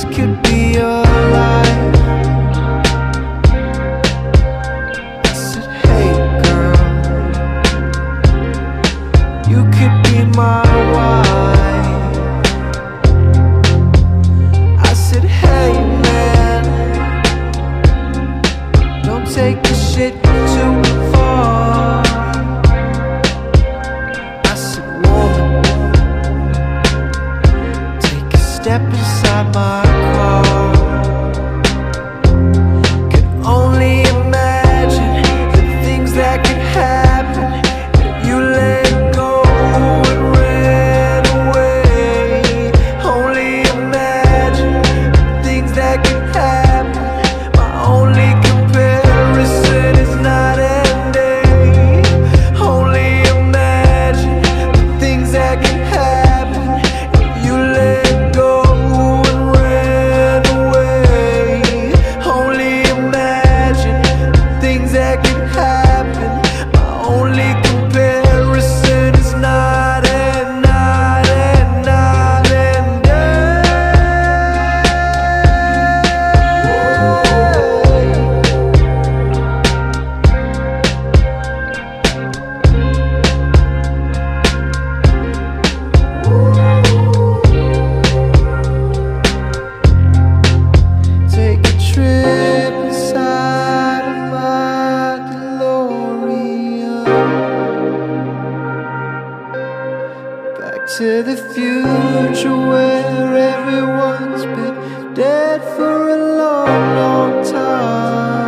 this could be your life. I said, hey girl You could be my wife. I said, hey man Don't take this shit too far. I said, woman Take a step inside my to the future where everyone's been dead for a long, long time.